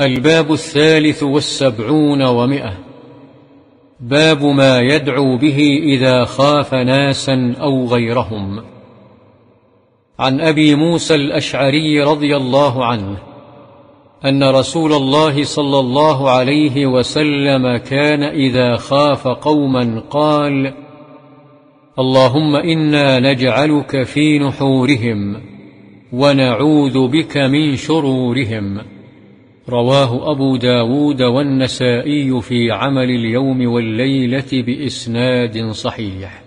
الباب الثالث والسبعون ومئة. باب ما يدعو به إذا خاف ناسا أو غيرهم. عن أبي موسى الأشعري رضي الله عنه أن رسول الله صلى الله عليه وسلم كان إذا خاف قوما قال اللهم إنا نجعلك في نحورهم ونعوذ بك من شرورهم. رواه أبو داود والنسائي في عمل اليوم والليلة بإسناد صحيح.